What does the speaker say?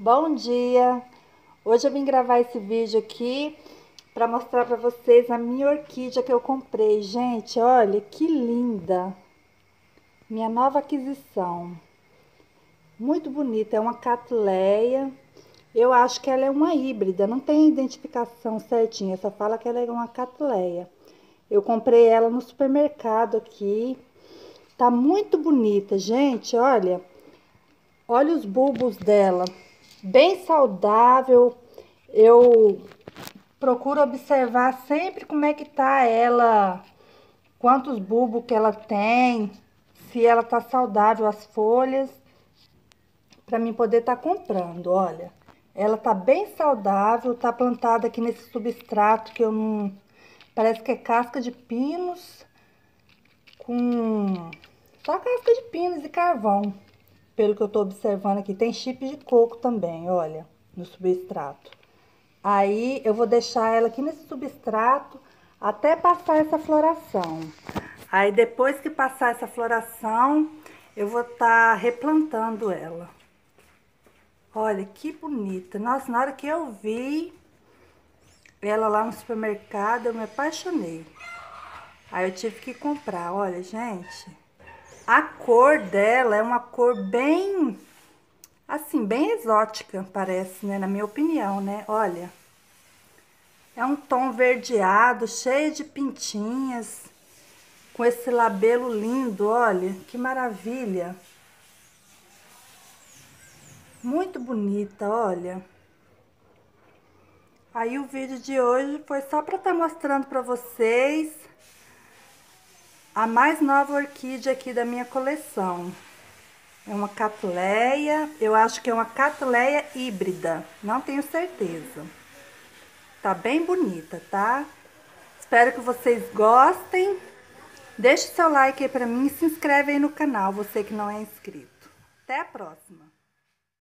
Bom dia! Hoje eu vim gravar esse vídeo aqui para mostrar para vocês a minha orquídea que eu comprei. Gente, olha que linda! Minha nova aquisição. Muito bonita, é uma catleia. Eu acho que ela é uma híbrida, não tem identificação certinha, só fala que ela é uma catleia. Eu comprei ela no supermercado aqui. Tá muito bonita, gente, olha. Olha os bulbos dela bem saudável. Eu procuro observar sempre como é que tá ela, quantos bulbos que ela tem, se ela tá saudável as folhas, para mim poder estar tá comprando, olha. Ela tá bem saudável, tá plantada aqui nesse substrato que eu não... Parece que é casca de pinos com... Só casca de pinos e carvão pelo que eu tô observando aqui, tem chip de coco também, olha, no substrato. Aí, eu vou deixar ela aqui nesse substrato até passar essa floração. Aí, depois que passar essa floração, eu vou estar tá replantando ela. Olha, que bonita. Nossa, na hora que eu vi ela lá no supermercado, eu me apaixonei. Aí, eu tive que comprar. Olha, gente... A cor dela é uma cor bem, assim, bem exótica, parece, né? Na minha opinião, né? Olha, é um tom verdeado, cheio de pintinhas, com esse labelo lindo, olha, que maravilha. Muito bonita, olha. Aí o vídeo de hoje foi só para estar tá mostrando para vocês a mais nova orquídea aqui da minha coleção. É uma catleia, eu acho que é uma catleia híbrida, não tenho certeza. Tá bem bonita, tá? Espero que vocês gostem. Deixe seu like aí pra mim e se inscreve aí no canal, você que não é inscrito. Até a próxima!